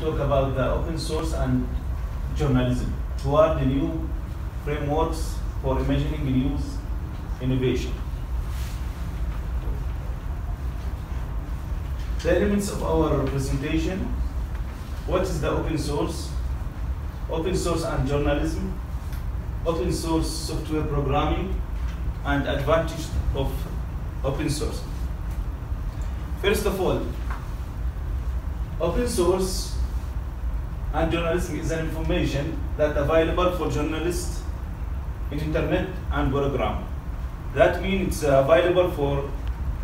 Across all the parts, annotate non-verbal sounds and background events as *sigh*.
talk about the open source and journalism. Who are the new frameworks for imagining news innovation? The elements of our presentation. What is the open source? Open source and journalism. Open source software programming and advantage of open source. First of all, open source and journalism is an information that available for journalists in internet and program. That means it's available for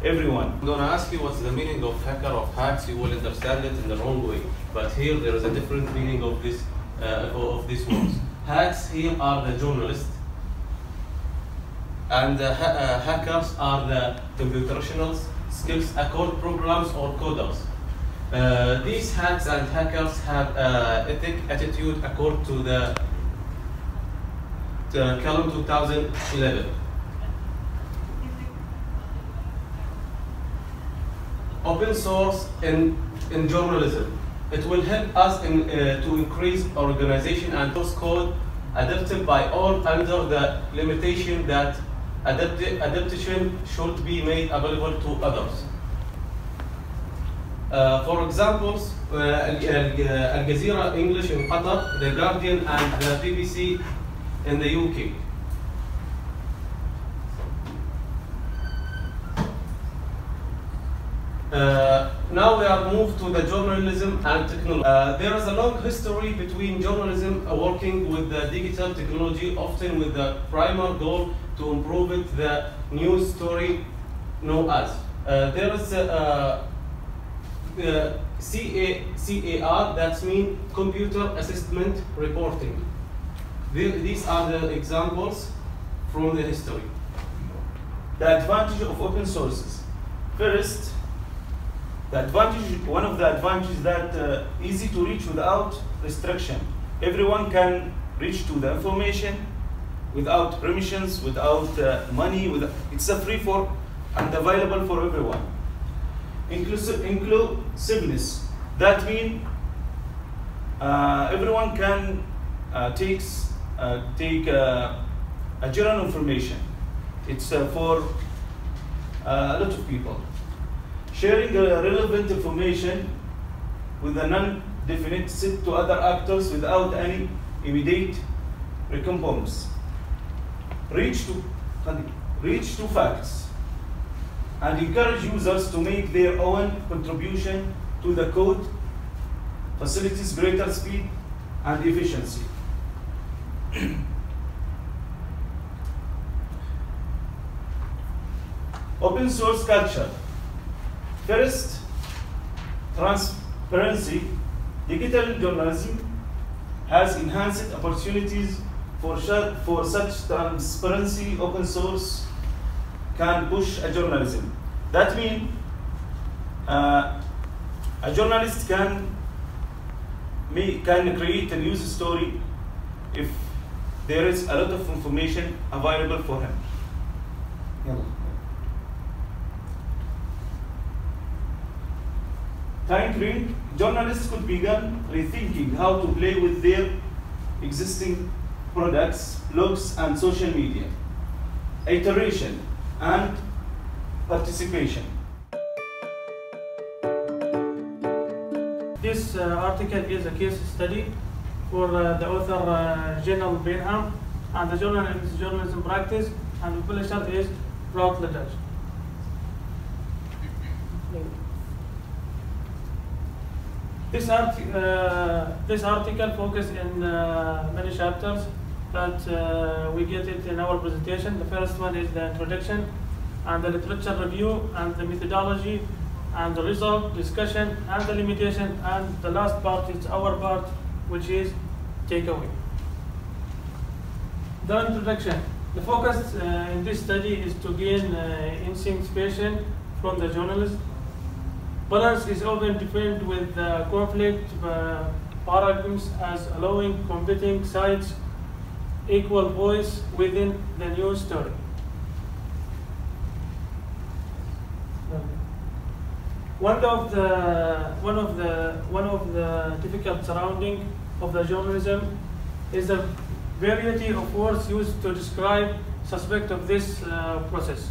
everyone. I'm gonna ask you what's the meaning of hacker of hacks. You will understand it in the wrong way. But here there is a different meaning of this uh, of these words. *coughs* Hacks here are the journalists, and the ha- uh, hackers are the computational skills accord programs or coders. Uh, these hacks and hackers have uh, ethic attitude according to the, the Calum 2011. Open source in, in journalism. It will help us in, uh, to increase organization and source code adapted by all under the limitation that adapt- adaptation should be made available to others. Uh, for examples, uh, Al Al Jazeera English in Qatar, The Guardian, and the BBC in the UK. Uh, now we are moved to the journalism and technology. Uh, there is a long history between journalism uh, working with the digital technology, often with the primary goal to improve it, the news story known as. Uh, there is a, uh, CA, CAR, that's mean computer assessment reporting. The- These are the examples from the history. The advantage of open sources. First, the advantage, one of the advantages that uh, easy to reach without restriction. Everyone can reach to the information without permissions, without uh, money. With it's a free for and available for everyone. Inclusive, inclusiveness. That means uh, everyone can uh, takes uh, take uh, a general information. It's uh, for uh, a lot of people. Sharing relevant information with a non-definite set to other actors without any immediate recompense. Reach to reach to facts and encourage users to make their own contribution to the code, facilities greater speed and efficiency. *clears throat* Open source culture. First, transparency. Digital journalism has enhanced opportunities for, for such transparency. Open source can push a journalism. That means uh, a journalist can can create a news story if there is a lot of information available for him. Time frame, journalists could begin rethinking how to play with their existing products, blogs, and social media. Iteration, and participation. This uh, article is a case study for uh, the author uh, General Benham, and the journal is journalism practice, and the publisher is Routledge. This, art, uh, this article focuses in uh, many chapters that uh, we get it in our presentation. The first one is the introduction and the literature review and the methodology and the result discussion and the limitation and the last part is our part which is takeaway. The introduction. The focus uh, in this study is to gain uh, inspiration from the journalist Balance is often defined with conflict uh, paradigms as allowing competing sides equal voice within the news story. One of the one of the one of the difficult surrounding of the journalism is the variety of words used to describe suspect of this uh, process.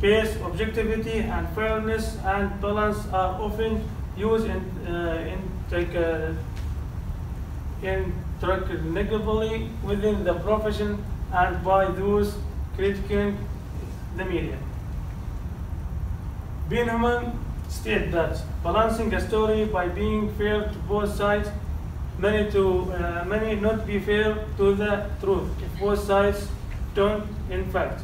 Pace, objectivity, and fairness and balance are often used in uh, in like, uh, interchangeably within the profession and by those critiquing the media. Bieneman stated that balancing a story by being fair to both sides may, to, uh, may not be fair to the truth if both sides don't, in fact,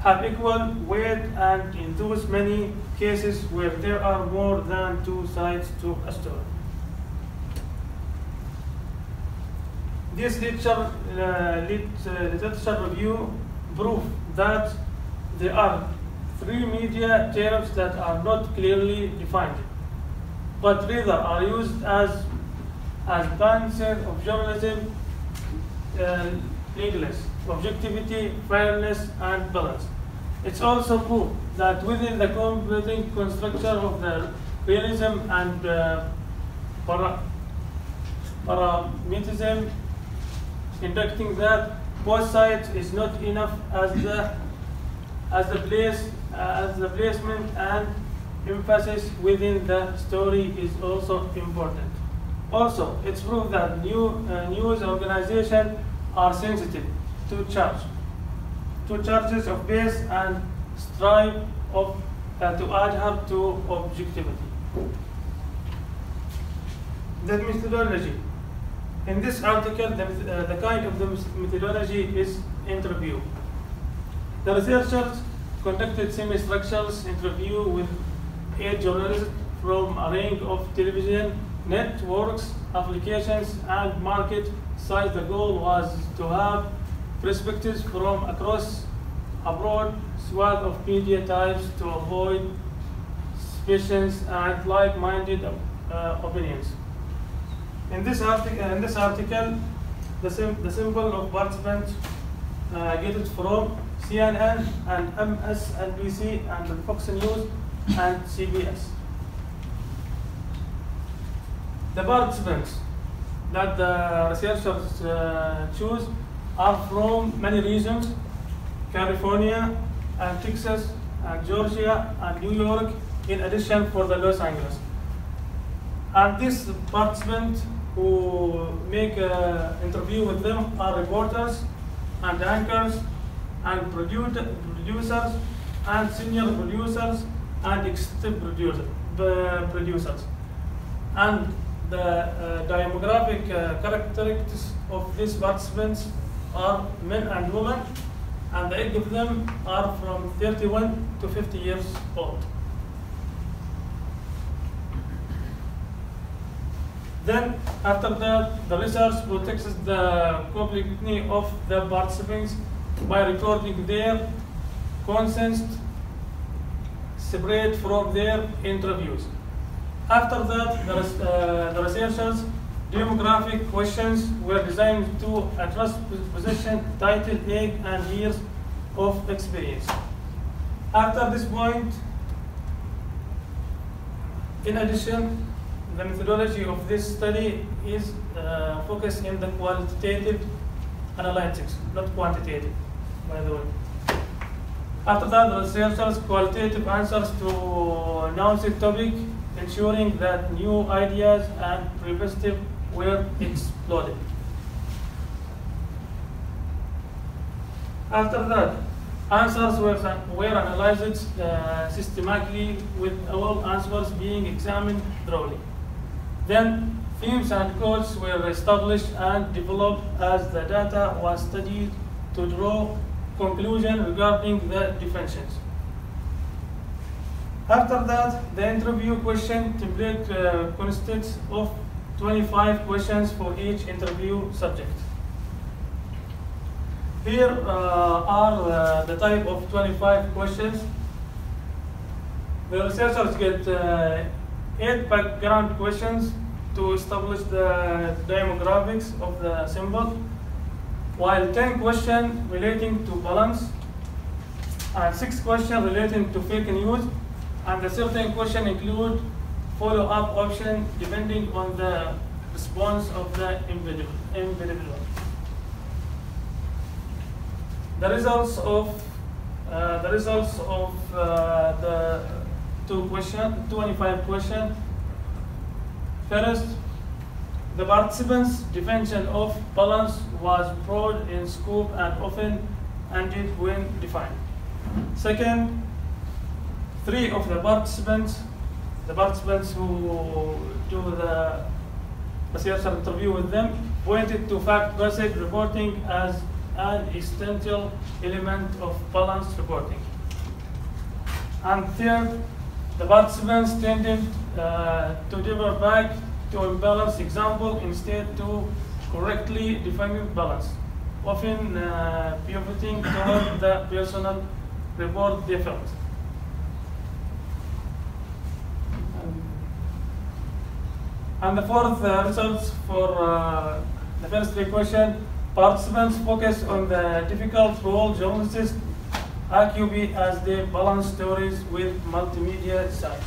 have equal weight and in those many cases where there are more than two sides to a story. This literature, uh, lit, literature review prove that there are three media terms that are not clearly defined, but rather are used as as balances of journalism, uh, legalists, objectivity, fairness, and balance. It's also proved that within the competing construction of the realism and uh, para, parametism, conducting that both sides is not enough as the as the place uh, as the placement and emphasis within the story is also important. Also, it's proved that new uh, news organizations are sensitive to charge, to charges of base and strive of uh, to adhere to objectivity. The methodology. In this article, the, uh, the kind of the methodology is interview. The researchers conducted semi-structured interview with eight journalists from a range of television networks, applications, and market size. The goal was to have perspectives from across a broad swath of media types to avoid suspicions and like-minded uh, opinions. In this, article, in this article, the, sim the symbol of participants uh, get it from CNN and MSNBC and Fox News and CBS. The participants that the researchers uh, choose are from many regions, California and Texas and Georgia and New York, in addition for the Los Angeles. And these participants who make an interview with them are reporters and anchors and produ- producers and senior producers and executive producer, producers. And the uh, demographic uh, characteristics of these participants are men and women, and the age of them are from 31 to 50 years old. Then, after that, the research protects the completely of the participants by recording their consents separate from their interviews. After that, the, uh, the researchers' demographic questions were designed to address position, title, age, and years of experience. After this point, in addition, the methodology of this study is uh, focused in the qualitative analytics, not quantitative, by the way. After that, the researchers qualitative answers to announced topic, ensuring that new ideas and perspectives were exploded. After that, answers were, were analyzed uh, systematically with all answers being examined thoroughly. Then themes and codes were established and developed as the data was studied to draw conclusion regarding the definitions. After that, the interview question template uh, consists of 25 questions for each interview subject. Here uh, are uh, the type of 25 questions. The researchers get uh, eight background questions to establish the demographics of the symbol, while 10 questions relating to balance, and six questions relating to fake news, And the certain question include follow-up option depending on the response of the individual. individual. The results of uh, the results of uh, the two question, 25 question. First, the participants' definition of balance was broad in scope and often ended when defined. Second, three of the participants, the participants who do the researcher interview with them, pointed to fact-based reporting as an essential element of balanced reporting. And third, the participants tended uh, to defer back to imbalanced example instead to correctly defining balance, often uh, pivoting toward the personal report defect. And the fourth uh, results for uh, the first three questions, participants focus on the difficult role journalists AQB as they balance stories with multimedia sites.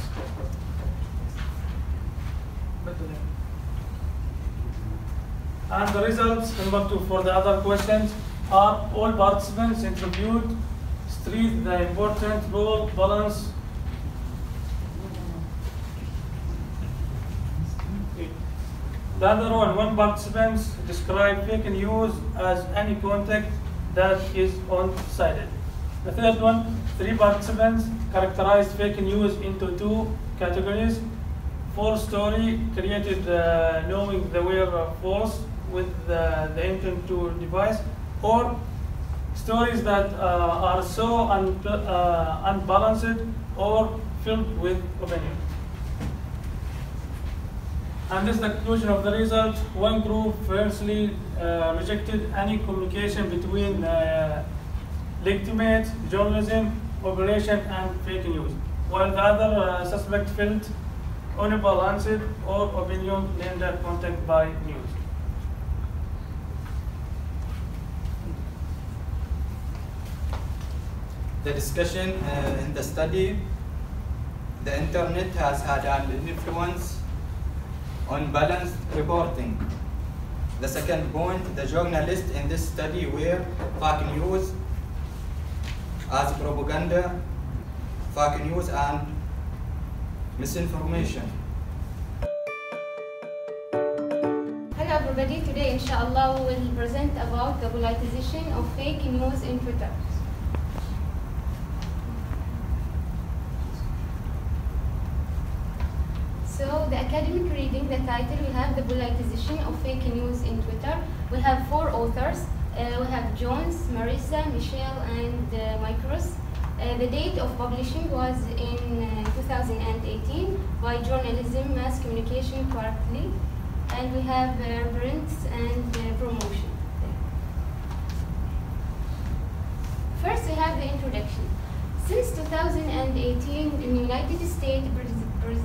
And the results, number two, for the other questions, are all participants interviewed street the important role balance The other one, one participant described fake news as any contact that is one-sided. The third one, three participants characterized fake news into two categories. False story created uh, knowing they were false with uh, the intent to devise, or stories that uh, are so un- uh, unbalanced or filled with opinion. And this is the conclusion of the result. One group firstly uh, rejected any communication between uh, legitimate journalism, operation, and fake news, while the other uh, suspect felt unbalanced or opinion lender contact by news. The discussion uh, in the study, the internet has had an influence on balanced reporting. The second point, the journalists in this study were fake news as propaganda, fake news and misinformation. Hello everybody, today inshallah we will present about the politicization of fake news in Twitter. So the academic reading, the title, we have the politicization of fake news in Twitter. We have four authors. Uh, we have Jones, Marissa, Michelle, and uh, Micros. Uh, the date of publishing was in uh, 2018 by Journalism Mass Communication Quarterly. And we have print and promotion. First, we have the introduction. Since 2018, in the United States, pres- pres-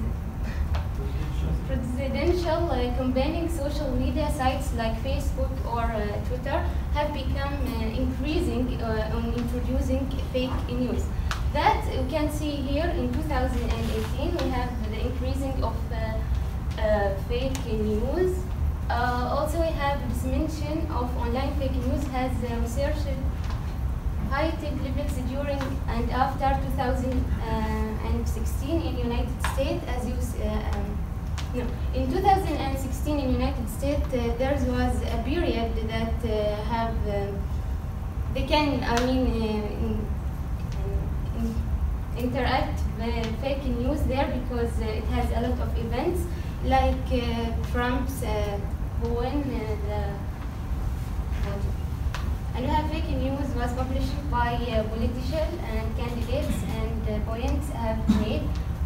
presidential uh, campaigning social media sites like Facebook or uh, Twitter have become uh, increasing uh, on introducing fake news. That you can see here in 2018 we have the increasing of uh, uh, fake news. Uh, also we have this mention of online fake news has uh, researched heightened levels during and after 2016 in United States as you uh, um, no, in 2016 in United States uh, there was a period that uh, have uh, they can I mean uh, in, in, interact with fake news there because uh, it has a lot of events like uh, Trump's uh, the have fake news was published by uh, politicians and candidates and uh, points have made.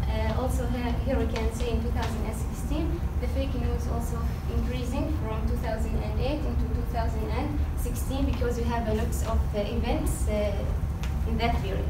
Uh, also here, here we can see in 2016 the fake news also increasing from 2008 into 2016 because we have a lot of uh, events uh, in that period.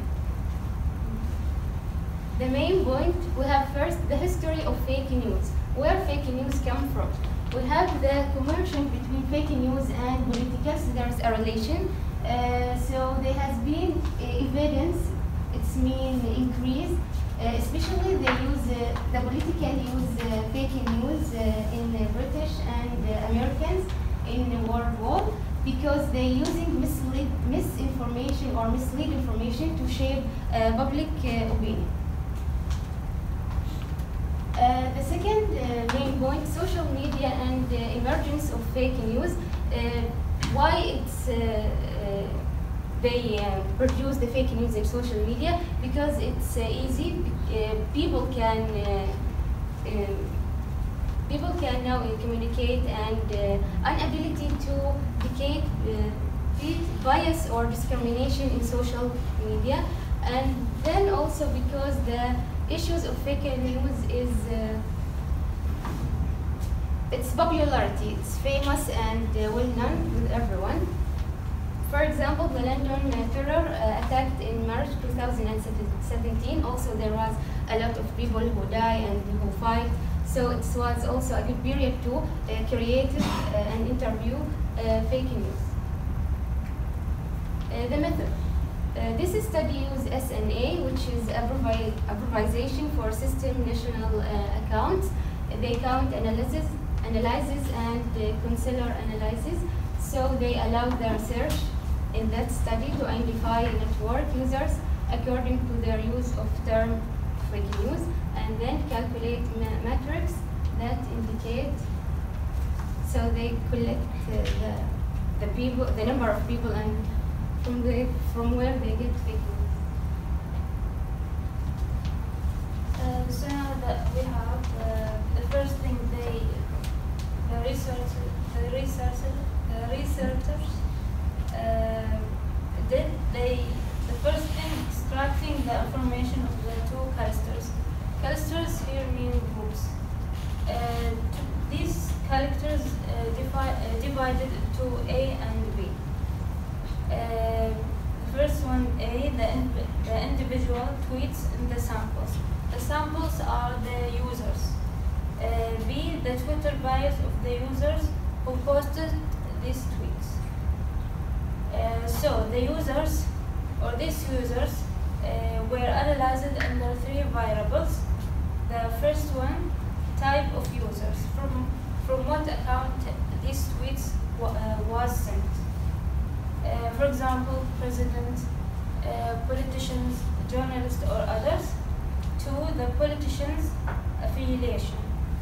The main point, we have first the history of fake news. Where fake news come from? We have the conversion between fake news and politicals. There's a relation. Uh, so there has been uh, evidence, it's mean increase especially they use uh, the political use uh, fake news uh, in uh, British and uh, Americans in the world war because they're using mislead, misinformation or mislead information to shape uh, public uh, opinion. Uh, the second uh, main point, social media and the emergence of fake news. Uh, why it's uh, uh, they uh, produce the fake news in social media? Because it's uh, easy. Uh, people can uh, um, people can now communicate and uh, an ability to decay uh, bias or discrimination in social media and then also because the issues of fake news is its popularity it's famous and well known with everyone for example, the London uh, terror uh, attack in March 2017, also there was a lot of people who die and who fight. So it was also a good period to uh, create uh, interview uh, fake news. Uh, the method. Uh, this study uses SNA, which is abbreviation for System National uh, Accounts. They count analysis, analysis and uh, consular analysis. So they allow the research in that study to identify network users according to their use of term fake news and then calculate ma- metrics that indicate so they collect uh, the, the people the number of people and from the from where they get fake news. Uh, so now that we have uh, the first thing they the research the research the researchers uh, did they the first thing extracting the information of the two clusters. Clusters here mean groups. Uh, these characters uh, uh, divided into A and B. Uh, the first one, A, the, the individual tweets in the samples. The samples are the users. Uh, B, the Twitter bias of the users who posted these tweets. So the users or these users uh, were analyzed under three variables. The first one, type of users, from from what account these tweets uh, was sent. Uh, for example, president, uh, politicians, journalists, or others. Two, the politician's affiliation.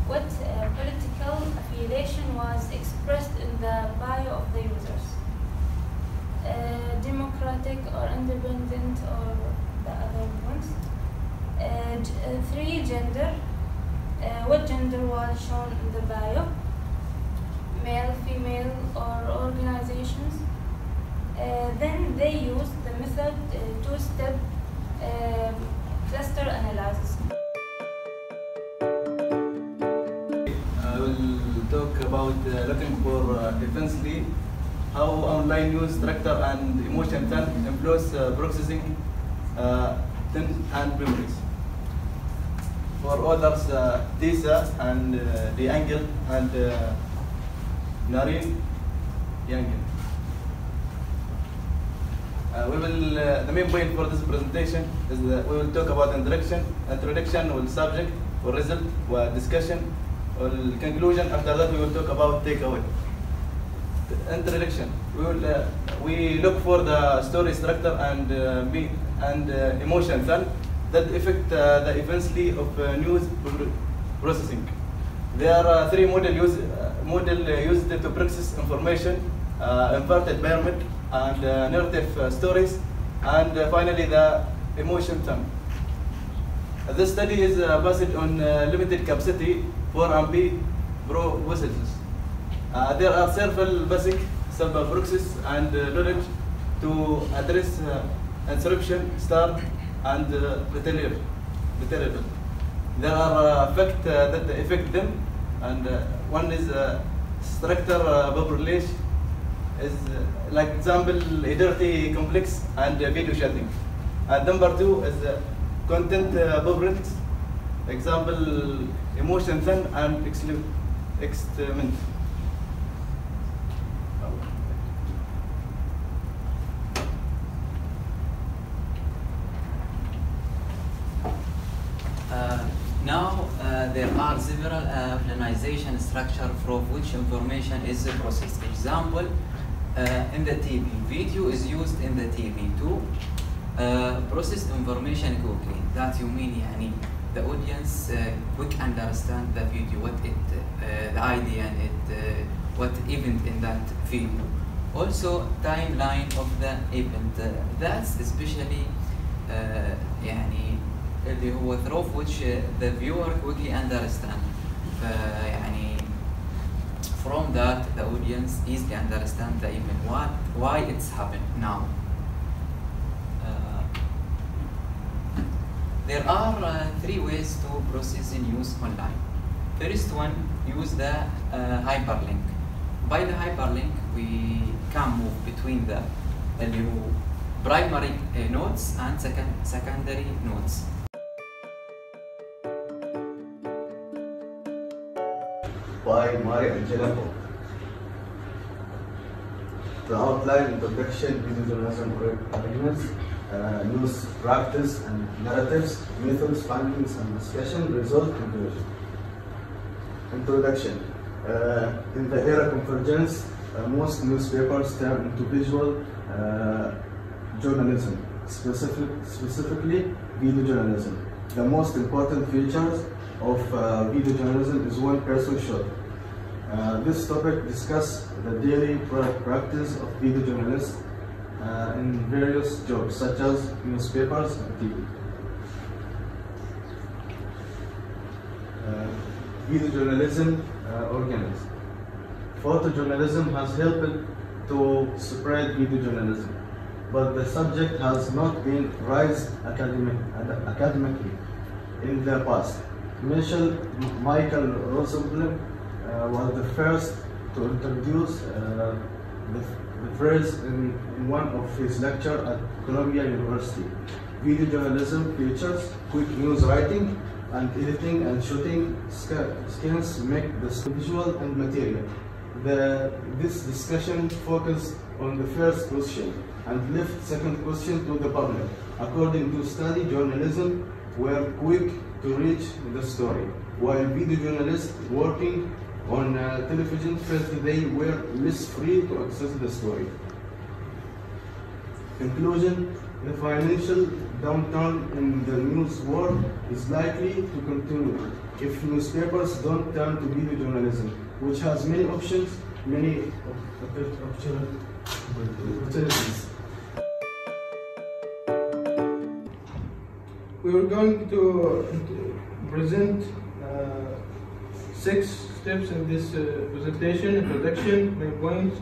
What uh, political affiliation was expressed in the bio of the users. Uh, democratic or independent or the other ones. Uh, uh, three, gender. Uh, what gender was shown in the bio? Male, female, or organizations. Then they used the method two-step uh, cluster analysis. I will talk about looking for uh, defensively how online news structure and emotion can influence uh, processing uh, and memories. For others, uh, Tisa and uh, the Angel and uh, Nareen Yangel. Uh, we will, uh, the main point for this presentation is that we will talk about introduction, introduction or subject or result or discussion or conclusion. After that, we will talk about takeaway. Introduction. We will uh, we look for the story structure and uh, and uh, emotions and that affect uh, the eventually of uh, news processing. There are three model use uh, model used to process information: inverted pyramid and narrative stories, and finally the emotion term. This study is based on limited capacity for MB Pro processes. Uh, there are several basic sub-proxies and uh, knowledge to address uh, encryption, start, and uh, betrayal. There are effect uh, that affect them, and one is structure population is like example identity complex and video chatting. And number two is content blueprint, example emotion then and experiment. uh, there are several uh, organization structure from which information is processed. Example, uh, in the TV, video is used in the TV to uh, process information quickly. That you mean يعني the audience uh, quick understand the video, what it, uh, the idea and it, uh, what event in that video. Also timeline of the event. Uh, that's especially uh, يعني اللي هو through which uh, the viewer quickly understand. ف- يعني from that the audience easily understand the event what why it's happened now. Uh, there are uh, three ways to process the news online. First one, use the uh, hyperlink. By the hyperlink, we can move between the اللي هو primary uh, nodes and second, secondary nodes. By Mari Angela Pope. The outline, introduction, video journalism arguments, uh, news practice and narratives, methods, findings and discussion, result, conclusion. Introduction. Uh, in the era of convergence, uh, most newspapers turn into visual uh, journalism, specific, specifically video journalism. The most important features of uh, video journalism is one person shot. Uh, this topic discuss the daily practice of video journalists uh, in various jobs such as newspapers and TV. Uh, video journalism uh, organized. Photojournalism has helped to spread video journalism, but the subject has not been raised academic, ad- academically in the past. Michael Rosenblum was the first to introduce uh, the, the phrase in, in one of his lectures at Columbia University. Video journalism features quick news writing and editing and shooting sk- skills make the visual and material. The, this discussion focused on the first question and left second question to the public. According to study, journalism were quick to reach the story, while video journalists working on uh, television felt they were less free to access the story. Conclusion The financial downturn in the news world is likely to continue if newspapers don't turn to video journalism, which has many options, many op- op- opportunities. We are going to to present uh, six steps in this uh, presentation: introduction, main points,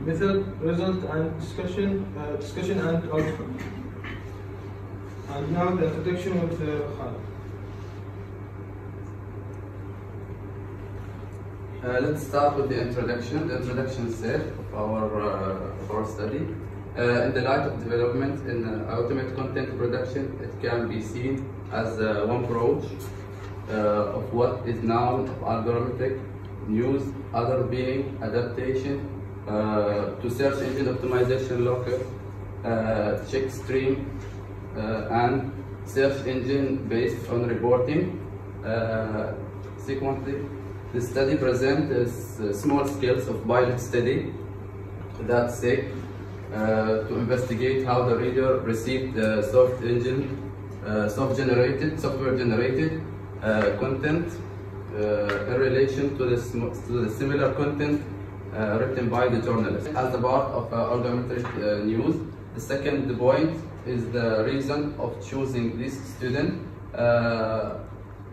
method, result, and discussion. Uh, discussion and outcome. And now the introduction with uh. Uh, let's start with the introduction. The introduction set of our, uh, of our study. Uh, in the light of development in uh, automated content production, it can be seen as uh, one approach uh, of what is of algorithmic news, other being adaptation uh, to search engine optimization local, uh, check stream, uh, and search engine based on reporting. Uh, Consequently, the study presents uh, small scales of pilot study that seek to investigate how the reader received the soft engine, soft generated, software generated content uh, in relation to the, to the similar content uh, written by the journalist. As a part of uh, uh, news, the second point is the reason of choosing this student. Uh,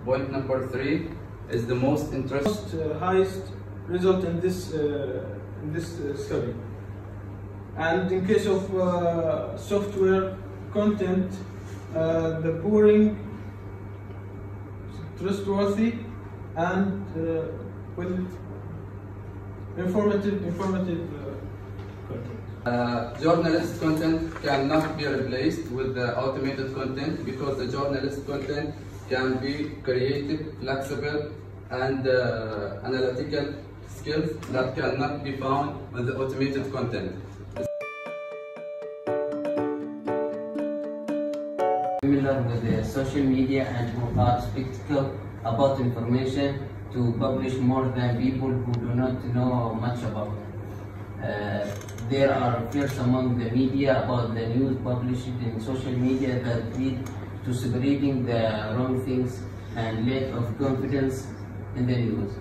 point number three is the most interesting. Most uh, highest result in this uh, in this uh, study. And in case of uh, software content, uh, the boring, trustworthy, and uh, informative informative uh, content. Uh, journalist content cannot be replaced with the automated content because the journalist content can be creative, flexible, and uh, analytical skills that cannot be found with the automated content. With the social media and who are spectacle about information to publish more than people who do not know much about. Uh, there are fears among the media about the news published in social media that lead to spreading the wrong things and lack of confidence in the news.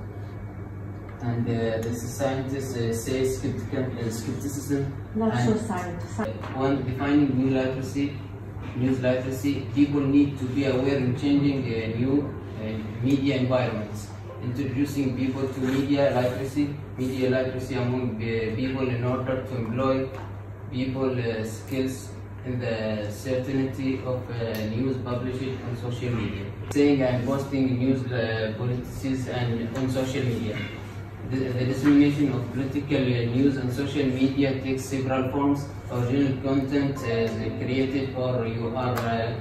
And uh, the scientists uh, say skeptical, uh, skepticism. Not so science. When defining new literacy, news literacy, people need to be aware in changing uh, new uh, media environments, introducing people to media literacy, media literacy among uh, people in order to employ people uh, skills in the certainty of uh, news published on social media. Saying and posting news uh, policies and on social media. The, dissemination of political uh, news on social media takes several forms. Original content is created or you are uh,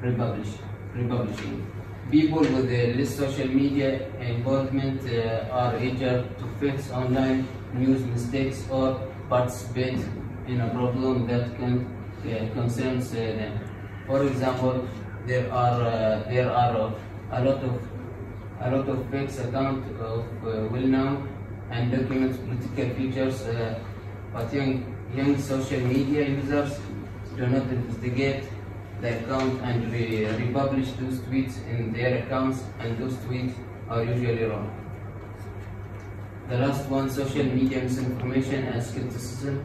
republishing. People with uh, less social media involvement are eager to fix online news mistakes or participate in a problem that can, concerns them. For example, there are there are a lot of a lot of fake accounts of uh, well-known and document political features, uh, but young, young social media users do not investigate the account and re- republish those tweets in their accounts, and those tweets are usually wrong. The last one, social media misinformation and skepticism.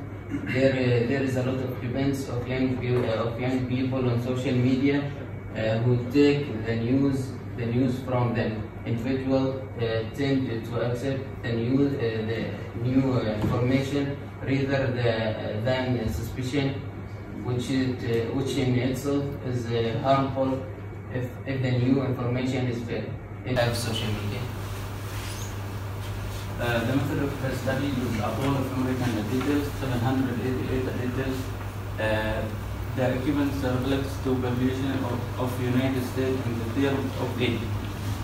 There, uh, there is a lot of debates of young, uh, of young people on social media uh, who take the news, the news from them. Individuals uh, tend to accept the new, uh, the new uh, information rather the, uh, than suspicion, which, it, uh, which in itself is uh, harmful if, if the new information is fake. It have social media. Uh, the method of the study used a pool of American details, 788 details. Uh, the equivalence reflects to population of, of United States in the term of age.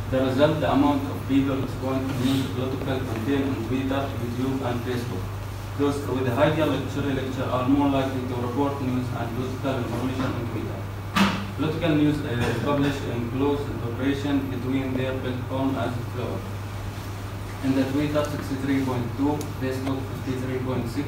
The result, the amount of people exposed to news political content on Twitter, YouTube, and Facebook. Those with higher lecture lecture are more likely to report news and political information on Twitter. Political news uh, published in close cooperation between their platform as follows. In the Twitter 63.2, Facebook 53.6,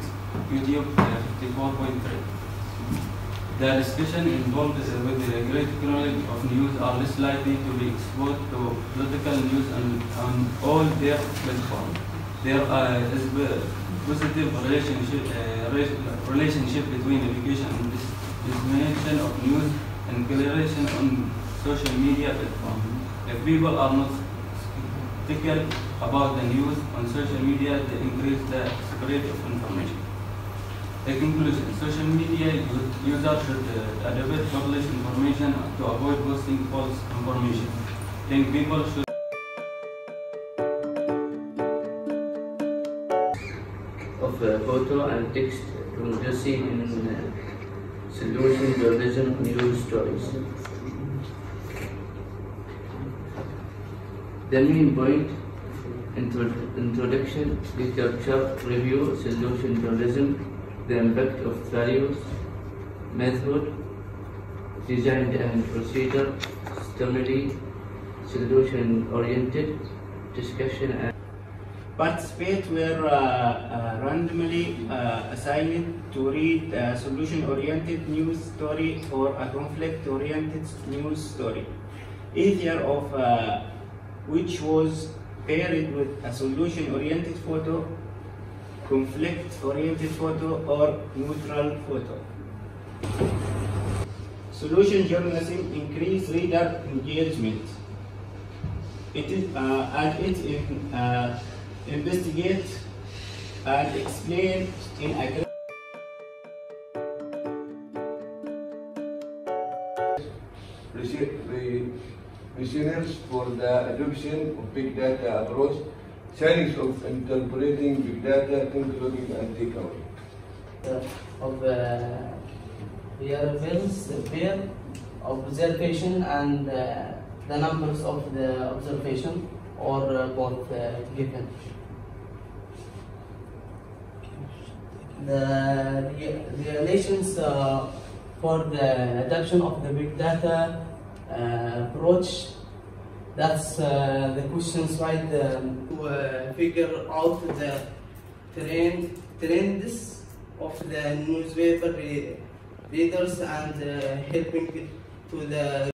YouTube uh, 54.3. The discussion involved with the knowledge of news are less likely to be exposed to political news on, on all their platforms. There uh, is a positive relationship, uh, relationship between education and dis- dissemination of news and collaboration on social media platforms. If people are not skeptical about the news on social media, they increase the spread of information. Conclusion, social media users should uh, adopt publish information to avoid posting false information. Young people should of uh, photo and text producing in uh, solution journalism news stories. The main point, intro- introduction, literature review, solution journalism, the impact of values, method, design and procedure, stimuli, solution-oriented discussion and Participate were uh, uh, randomly uh, assigned to read a solution-oriented news story or a conflict-oriented news story, either of uh, which was paired with a solution-oriented photo, conflict-oriented photo, or neutral photo. Solution journalism increase reader engagement. It is, uh, and it in, uh, investigate and explain in a for the adoption of big data approach, science of interpreting big data, concluding and takeaway. of uh, variables, pair observation and uh, the numbers of the observation or uh, both uh, given. The re- relations uh, for the adoption of the big data uh, approach, That's uh, the questions right um, to uh, figure out the trend trends of the newspaper readers and uh, helping to the